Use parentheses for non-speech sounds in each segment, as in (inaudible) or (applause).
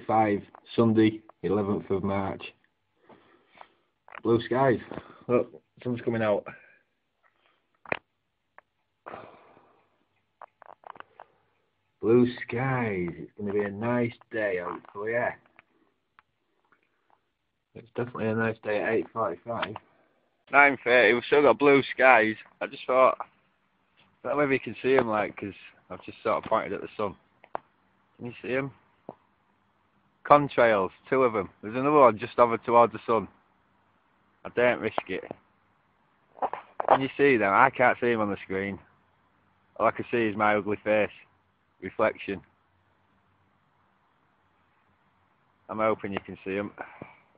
8.45, Sunday, 11th of March. Blue skies. Look, sun's coming out. Blue skies. It's going to be a nice day, hopefully, yeah. It's definitely a nice day at 8.45. 9.30, we've still got blue skies. I just thought, I don't know if you can see them, like, because I've just sort of pointed at the sun. Can you see them? Contrails, two of them. There's another one just over towards the sun. I don't risk it. Can you see them? I can't see them on the screen. All I can see is my ugly face. Reflection. I'm hoping you can see them.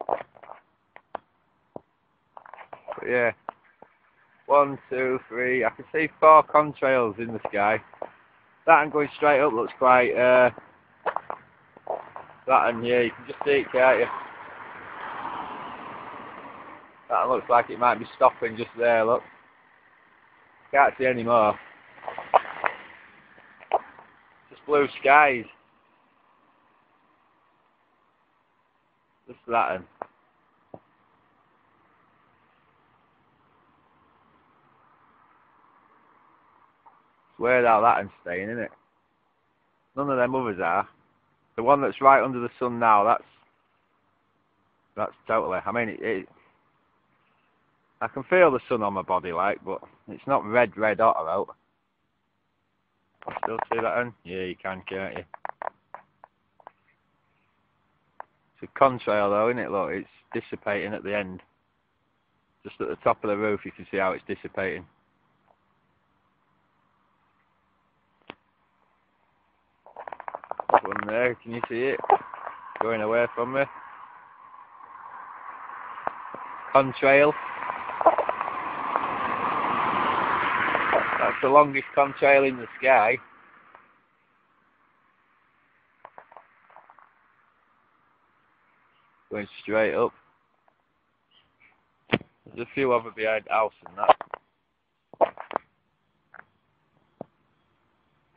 But yeah. One, two, three. I can see four contrails in the sky. That and going straight up looks quite, uh, that and yeah, you can just see it, can't you? That looks like it might be stopping just there, look. Can't see any more. Just blue skies. Just that and. weird how that and staying, isn't it? None of them others are. The one that's right under the sun now, that's that's totally. I mean, it, it, I can feel the sun on my body, like, but it's not red, red hot out. Still see that in? Yeah, you can, can't you? It's a contrail though, isn't it? Look, it's dissipating at the end. Just at the top of the roof, you can see how it's dissipating. One there, can you see it? Going away from me. Contrail. That's the longest contrail in the sky. Going straight up. There's a few other behind house and that.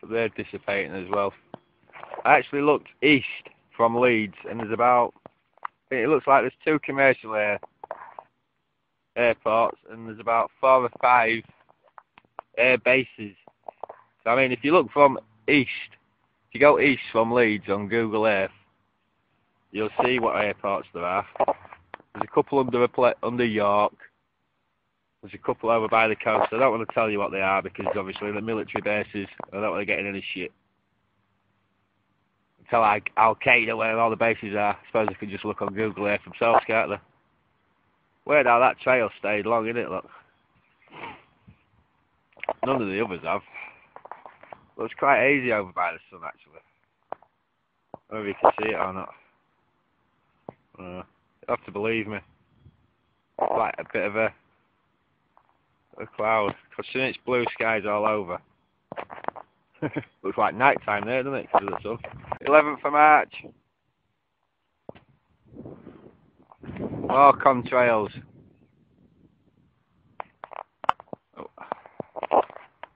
But they're dissipating as well. I actually looked east from Leeds, and there's about it looks like there's two commercial air airports, and there's about four or five air bases. So, I mean, if you look from east, if you go east from Leeds on Google Earth, you'll see what airports there are. There's a couple under under York. There's a couple over by the coast. I don't want to tell you what they are because obviously they're military bases. I don't want to get in any shit tell Al Qaeda where all the bases are. I suppose I could just look on Google Earth themselves, can't they? Where now that trail stayed long, innit? Look. None of the others have. Looks quite easy over by the sun, actually. Whether you can see it or not. Uh, you have to believe me. Like a bit of a, a cloud. Considering it's blue skies all over. Looks like night time there, doesn't it? Because of the sun. 11th of March. More contrails. Oh.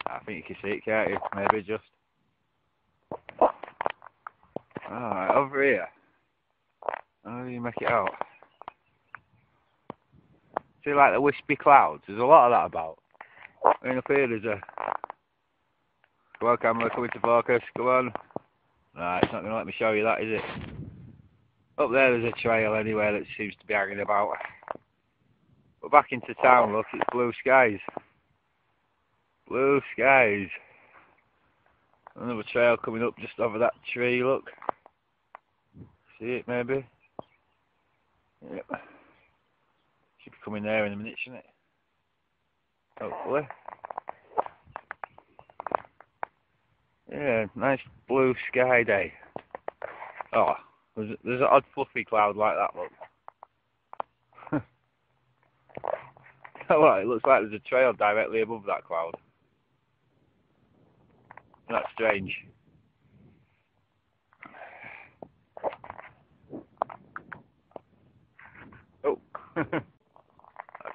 I think you can see it, can't you? Maybe just. Alright, over here. How do you make it out? See like the wispy clouds? There's a lot of that about. I mean, up here there's a On, camera, come into focus. Come on. Right, it's not going to let me show you that, is it? Up there, there's a trail anyway that seems to be hanging about. But back into town, look, it's blue skies. Blue skies. Another trail coming up just over that tree, look. See it, maybe? Yep. Should be coming there in a minute, shouldn't it? Hopefully. Yeah, nice blue sky day. Oh, there's, there's an odd fluffy cloud like that, look. (laughs) oh, it looks like there's a trail directly above that cloud. That's strange. Oh, (laughs) a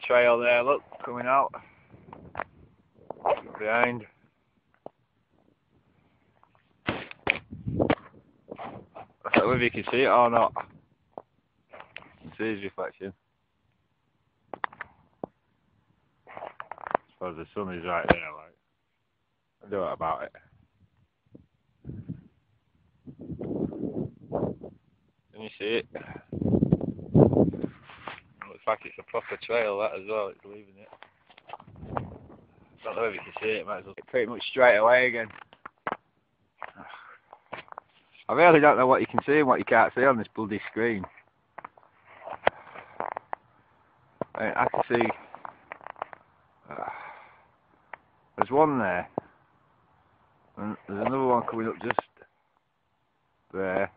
trail there, look, coming out. Behind. Whether you can see it or not. See his reflection. Suppose the sun is right there, like. Do it about it. Can you see it? Looks like it's a proper trail that as well, it's leaving it. Don't know if you can see it, might as well pretty much straight away again. I really don't know what you can see and what you can't see on this bloody screen. I, I can see uh, there's one there and there's another one coming up just there.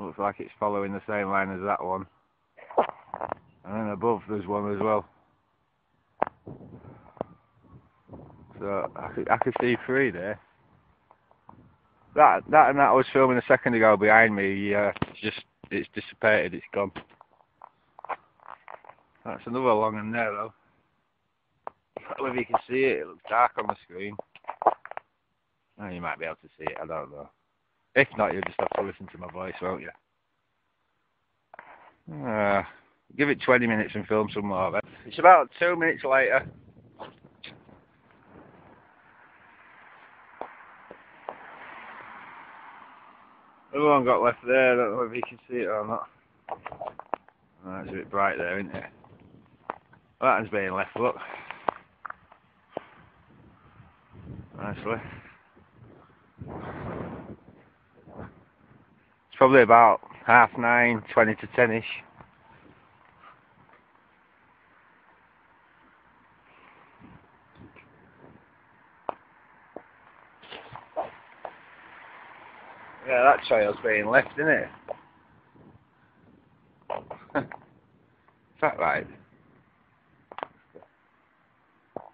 Looks like it's following the same line as that one. And then above there's one as well. So I could, I see three there. That that and that I was filming a second ago behind me. It's just it's dissipated. It's gone. That's another long one there though. Know if you can see it. It looks dark on the screen. Oh, you might be able to see it. I don't know. If not, you'll just have to listen to my voice, won't you? Uh, give it 20 minutes and film some more it. It's about two minutes later. Another one got left there, I don't know if you can see it or not. Oh, it's a bit bright there, isn't it? Well, That one's being left, look. Nicely. It's probably about half nine, twenty to ten-ish. Trail's being left, isn't it? (laughs) Is that right?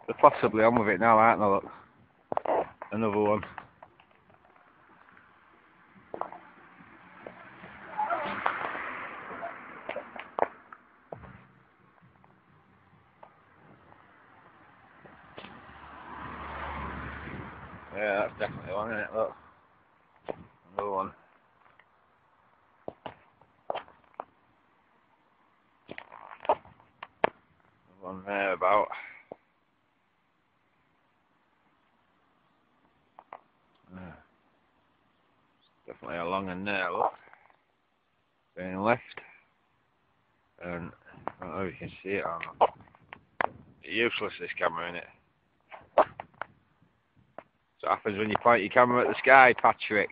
They're possibly on with it now, aren't they? Look. Another one. Yeah, that's definitely one, isn't it? Look. Another one. One there about. Yeah. Definitely a long one there, look. Left. And I don't know if you can see it not. Useless this camera, innit? That's what happens when you point your camera at the sky, Patrick.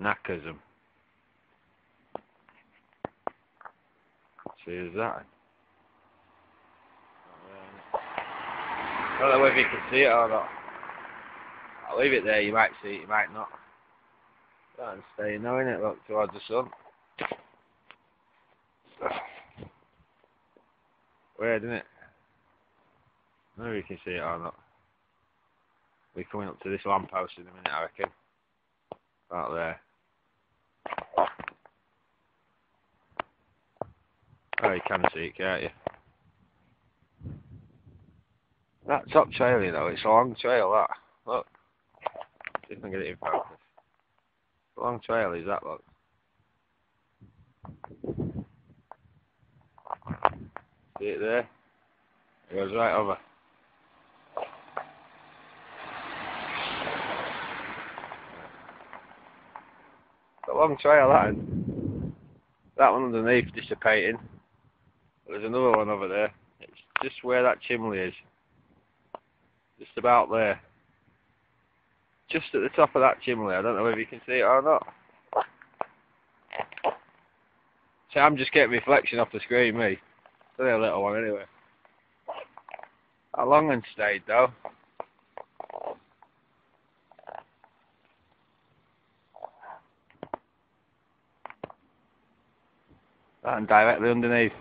Knackers them. See, is that? I don't know whether you can see it or not. I'll leave it there, you might see it, you might not. That's staying now, innit? Look towards the sun. Weird, isn't it? I don't know if you can see it or not. We're coming up to this lamppost in a minute, I reckon. Out there. Oh, you can see it, can't you? That top trail, you know, it's a long trail, that. Look. See if I can get it in focus. Long trail, is that, look. See it there? It goes right over. It's a long trail, that. That one underneath dissipating. There's another one over there. It's just where that chimney is. Just about there. Just at the top of that chimney. I don't know if you can see it or not. See, I'm just getting reflection off the screen, me. It's only a little one anyway. That long one stayed though. And directly underneath.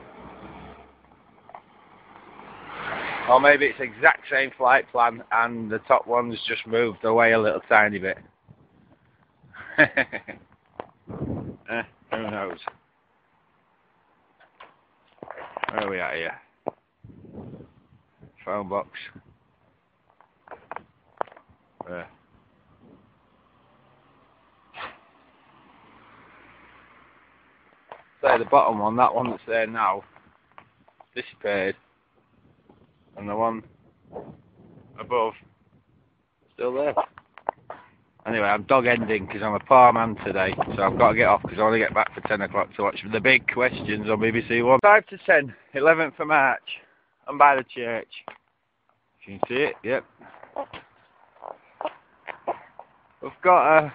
Or maybe it's exact same flight plan and the top one's just moved away a little tiny bit. (laughs) eh, who knows? Where are we at here? Phone box. Uh. So the bottom one, that one that's there now, disappeared and the one above still there. Anyway, I'm dog ending because I'm a poor man today, so I've got to get off because I want to get back for 10 o'clock to watch the big questions on BBC One. 5 to 10, 11th of March. I'm by the church. Can you can see it, yep. We've got a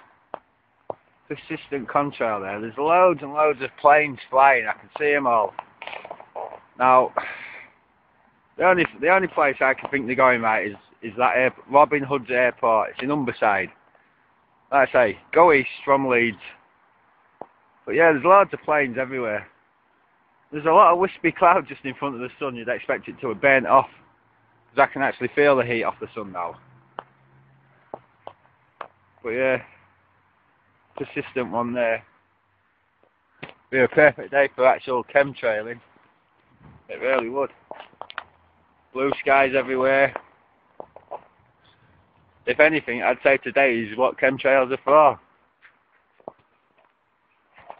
persistent contrail there. There's loads and loads of planes flying. I can see them all. Now, the only the only place I can think they're going right is is that air, Robin Hood's airport. It's in Humberside. Like I say, go east from Leeds. But yeah, there's loads of planes everywhere. There's a lot of wispy (laughs) cloud just in front of the sun. You'd expect it to have burnt off. Because I can actually feel the heat off the sun now. But yeah, persistent one there. Be a perfect day for actual chemtrailing. It really would. Blue skies everywhere. If anything, I'd say today is what chemtrails are for.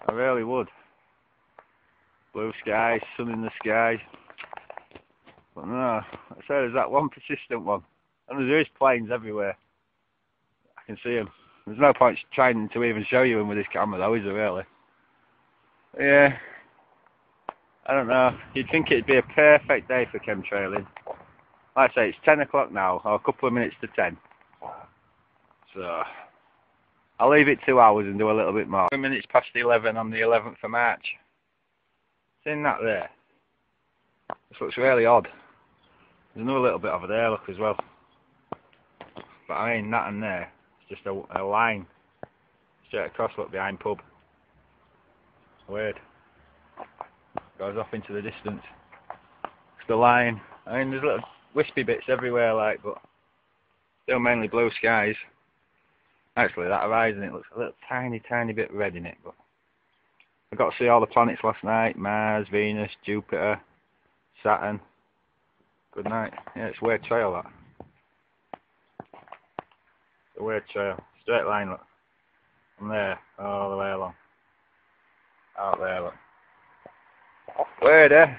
I really would. Blue skies, sun in the sky. But no, I say there's that one persistent one. And there is planes everywhere. I can see them. There's no point trying to even show you them with this camera though, is there really? Yeah. I don't know. You'd think it'd be a perfect day for chemtrailing. I say, it's 10 o'clock now, or a couple of minutes to 10. So, I'll leave it two hours and do a little bit more. Two minutes past 11 on the 11th of March. Seeing that there? This looks really odd. There's another little bit over there, look, as well. But I mean, that and there. It's just a, a line. Straight across, look, behind pub. Weird. Goes off into the distance. It's the line. I mean, there's a little wispy bits everywhere, like, but still mainly blue skies. Actually, that horizon, it looks a little tiny, tiny bit red in it, but I got to see all the planets last night. Mars, Venus, Jupiter, Saturn. Good night. Yeah, it's weird trail, that. It's a weird trail. Straight line, look. From there, all the way along. Out there, look. Weird, eh?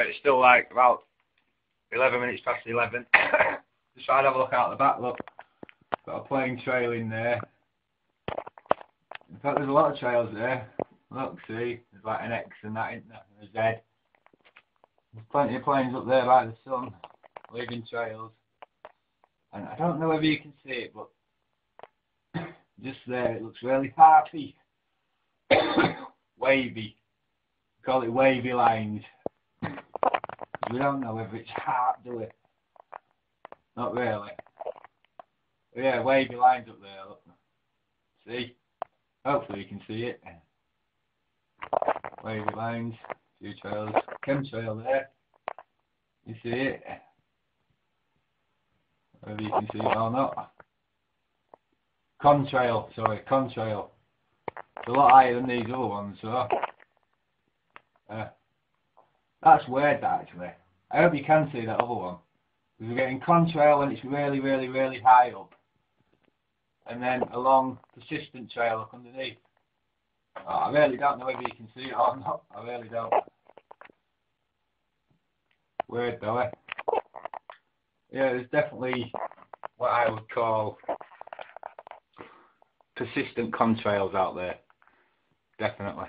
It's still like about 11 minutes past 11. (coughs) Just try to have a look out the back, look. Got a plane trail in there. In fact, there's a lot of trails there. Look, see, there's like an X and that, isn't there? And a Z. There's plenty of planes up there by the sun, leaving trails. And I don't know whether you can see it, but (coughs) just there, it looks really happy. (coughs) wavy. Call it wavy lines. We don't know whether it's hard, do we? Not really. Yeah, wavy lines up there, look. See? Hopefully you can see it. Wavy lines, few trails, chemtrail there. You see it? Whether you can see it or not. Contrail, sorry, contrail. It's a lot higher than these other ones, so. Uh, that's weird, that, actually. I hope you can see that other one. We're getting contrail when it's really, really, really high up. And then a long, persistent trail up underneath. Oh, I really don't know whether you can see it or not. I really don't. Weird though, eh? Yeah, there's definitely what I would call persistent contrails out there. Definitely.